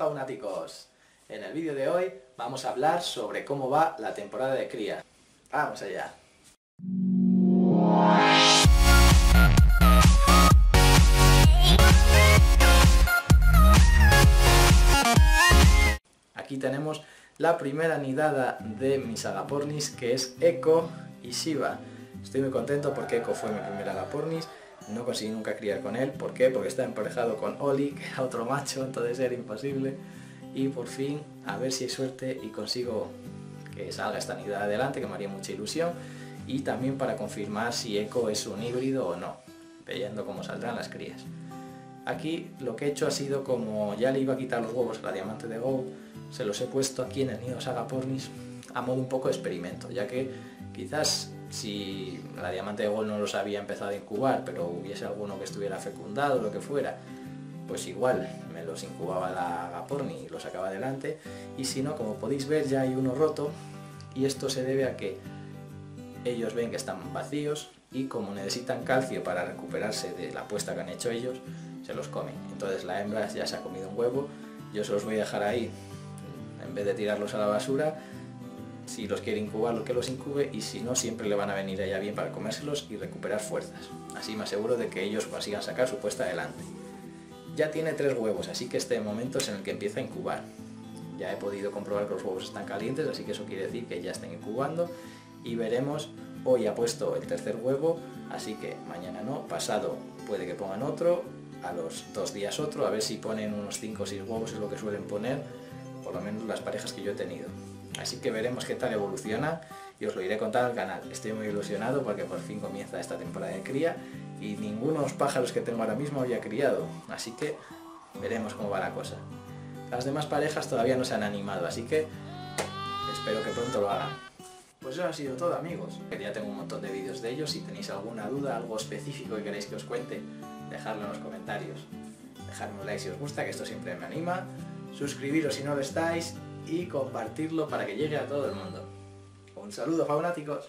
faunáticos! En el vídeo de hoy vamos a hablar sobre cómo va la temporada de cría. ¡Vamos allá! Aquí tenemos la primera nidada de mis agapornis que es Echo y Shiva. Estoy muy contento porque Echo fue mi primera agapornis no conseguí nunca criar con él. ¿Por qué? Porque está emparejado con Oli, que era otro macho, entonces era imposible. Y por fin, a ver si hay suerte y consigo que salga esta nidada adelante, que me haría mucha ilusión. Y también para confirmar si Eco es un híbrido o no, viendo cómo saldrán las crías. Aquí lo que he hecho ha sido como ya le iba a quitar los huevos a la diamante de Go, se los he puesto aquí en el nido Sagapornis a modo un poco de experimento, ya que quizás si la diamante de gol no los había empezado a incubar, pero hubiese alguno que estuviera fecundado lo que fuera, pues igual me los incubaba la Agaporni y los sacaba adelante. Y si no, como podéis ver, ya hay uno roto y esto se debe a que ellos ven que están vacíos y como necesitan calcio para recuperarse de la apuesta que han hecho ellos, se los comen. Entonces la hembra ya se ha comido un huevo, yo se los voy a dejar ahí en vez de tirarlos a la basura si los quiere incubar, lo que los incube, y si no, siempre le van a venir allá bien para comérselos y recuperar fuerzas. Así me aseguro de que ellos consigan sacar su puesta adelante. Ya tiene tres huevos, así que este momento es en el que empieza a incubar. Ya he podido comprobar que los huevos están calientes, así que eso quiere decir que ya están incubando. Y veremos, hoy ha puesto el tercer huevo, así que mañana no, pasado puede que pongan otro, a los dos días otro, a ver si ponen unos 5 o 6 huevos, es lo que suelen poner, por lo menos las parejas que yo he tenido. Así que veremos qué tal evoluciona y os lo iré contando al canal. Estoy muy ilusionado porque por fin comienza esta temporada de cría y ninguno de los pájaros que tengo ahora mismo había criado, así que veremos cómo va la cosa. Las demás parejas todavía no se han animado, así que espero que pronto lo hagan. Pues eso ha sido todo amigos. Ya tengo un montón de vídeos de ellos, si tenéis alguna duda, algo específico que queréis que os cuente, dejadlo en los comentarios. Dejadme un like si os gusta, que esto siempre me anima. Suscribiros si no lo estáis y compartirlo para que llegue a todo el mundo. Un saludo faunáticos.